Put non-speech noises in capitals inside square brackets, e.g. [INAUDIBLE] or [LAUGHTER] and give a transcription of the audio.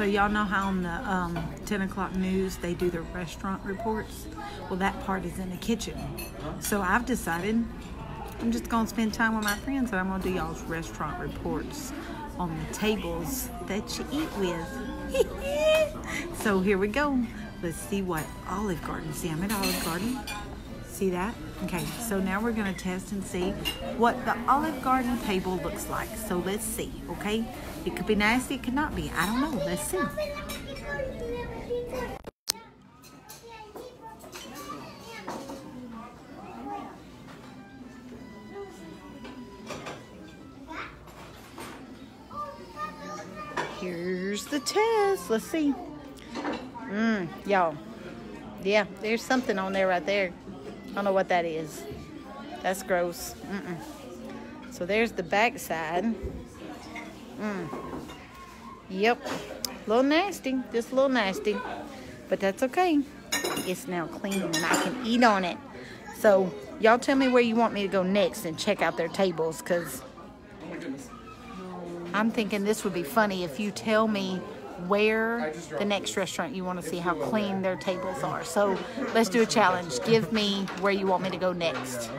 So y'all know how on the um, 10 o'clock news they do the restaurant reports? Well, that part is in the kitchen. So I've decided I'm just gonna spend time with my friends and I'm gonna do y'all's restaurant reports on the tables that you eat with. [LAUGHS] so here we go. Let's see what Olive Garden. See, I'm at Olive Garden. See that? Okay, so now we're gonna test and see what the Olive Garden table looks like. So let's see, okay? It could be nasty, it could not be. I don't know. Let's see. Here's the test. Let's see. Mmm, y'all. Yeah, there's something on there right there. I don't know what that is. That's gross. Mm-mm. So there's the back side. Mm. Yep. A little nasty. Just a little nasty. But that's okay. It's now clean and I can eat on it. So y'all tell me where you want me to go next and check out their tables because I'm thinking this would be funny if you tell me where the next restaurant you want to see how clean their tables are. So let's do a challenge. Give me where you want me to go next.